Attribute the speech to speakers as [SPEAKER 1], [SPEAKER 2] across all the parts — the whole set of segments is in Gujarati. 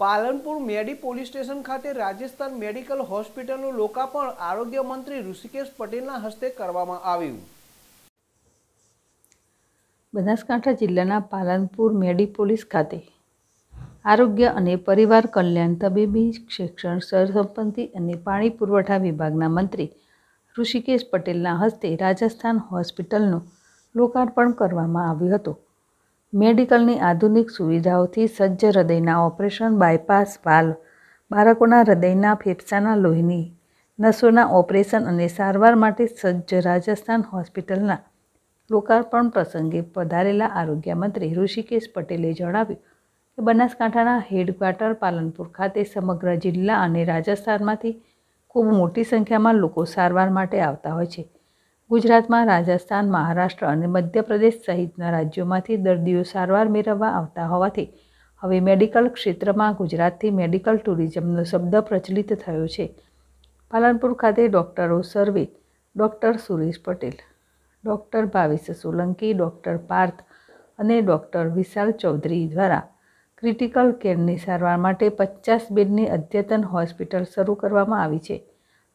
[SPEAKER 1] પાલનપુર મેડી પોલીસ સ્ટેશન ખાતે રાજસ્થાન મેડિકલ હોસ્પિટલનું લોકાર્પણ આરોગ્ય મંત્રી ઋષિકેશ પટેલના હસ્તે કરવામાં આવ્યું.
[SPEAKER 2] બનાસકાંઠા જિલ્લાના પાલનપુર મેડી પોલીસ ખાતે આરોગ્ય અને પરિવાર કલ્યાણ તબીબી શિક્ષણ સરસંપત્તિ અને પાણી પુરવઠા વિભાગના મંત્રી ઋષિકેશ પટેલના હસ્તે રાજસ્થાન હોસ્પિટલનું લોકાર્પણ કરવામાં આવ્યું હતું. મેડિકલની આધુનિક સુવિધાઓથી સજ્જ હૃદયના ઓપરેશન બાયપાસ વાલ્વ, બાળકોના હૃદયના ફેફસાના લોહીની નસોના ઓપરેશન અને સારવાર માટે સજ્જ રાજસ્થાન હોસ્પિટલના લોકાર્પણ પ્રસંગે પધારેલા આરોગ્ય મંત્રી ઋષિકેશ પટેલે જણાવ્યું કે બનાસકાંઠાના હેડક્વાર્ટર પાલનપુર ખાતે સમગ્ર જિલ્લા અને રાજસ્થાનમાંથી ખૂબ મોટી સંખ્યામાં લોકો સારવાર માટે આવતા હોય છે. ગુજરાતમાં રાજસ્થાન, મહારાષ્ટ્ર અને મધ્યપ્રદેશ સહિતના રાજ્યોમાંથી દર્દીઓ સારવાર મેળવવા આવતા હોવાથી હવે મેડિકલ ક્ષેત્રમાં ગુજરાતથી મેડિકલ ટુરિઝમનો શબ્દ પ્રચલિત થયો છે. પાલનપુર ખાતે ડૉક્ટરો survey, doctor Suresh Patel, doctor Bhavesh Solanki, doctor Parth અને ડૉક્ટર વિશાલ ચૌધરી દ્વારા ક્રિટિકલ કેરની સારવાર માટે પચાસ બેડની અદ્યતન હોસ્પિટલ શરૂ કરવામાં આવી છે.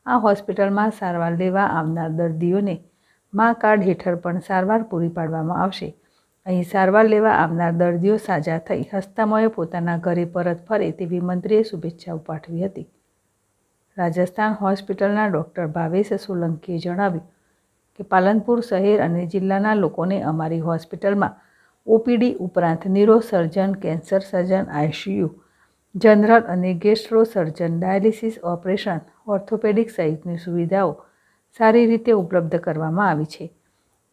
[SPEAKER 2] આ હોસ્પિટલમાં સારવાર લેવા આવનાર દર્દીઓને મા કાર્ડ હેઠળ પણ સારવાર પૂરી પાડવામાં આવશે. અહીં સારવાર લેવા આવનાર દર્દીઓ સાજા થઈ હસ્તામોએ પોતાના ઘરે પરત ફરે તેવી મંત્રીએ શુભેચ્છાઓ પાઠવી હતી. રાજસ્થાન હોસ્પિટલના ડૉક્ટર ભાવેશ સોલંકીએ જણાવ્યું કે પાલનપુર શહેર અને જિલ્લાના લોકોને અમારી હોસ્પિટલમાં ઓપીડી ઉપરાંત neuro surgeon, cancer surgeon ICU general અને gastro surgeon, dialysis operation orthopaedic સહિતની સુવિધાઓ સારી રીતે ઉપલબ્ધ કરવામાં આવી છે.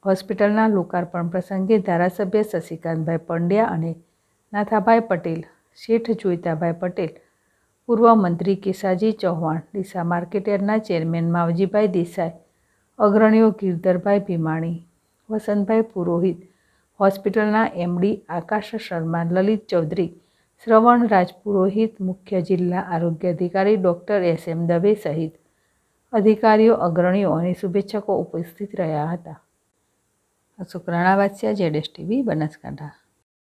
[SPEAKER 2] હોસ્પિટલના લોકાર્પણ પ્રસંગે ધારાસભ્ય શશિકાંતભાઈ પંડ્યા અને નાથાભાઈ પટેલ, શેઠ જોઈતાભાઈ પટેલ, પૂર્વ મંત્રી કેસાજી ચૌહાણ ડીસા માર્કેટયાર્ડના ચેરમેન માવજીભાઈ દેસાઈ, અગ્રણીઓ ગિરધરભાઈ ભીમાણી, વસંતભાઈ પુરોહિત, હોસ્પિટલના એમડી આકાશ શર્મા, લલિત ચૌધરી શ્રવણ રાજપુરોહિત મુખ્ય જિલ્લા આરોગ્ય અધિકારી ડૉક્ટર એસ એમ દવે સહિત અધિકારીઓ, અગ્રણીઓ અને શુભેચ્છકો ઉપસ્થિત રહ્યા હતા. અશોક રાણાવાસિયા જેડેશ ટીવી, બનાસકાંઠા.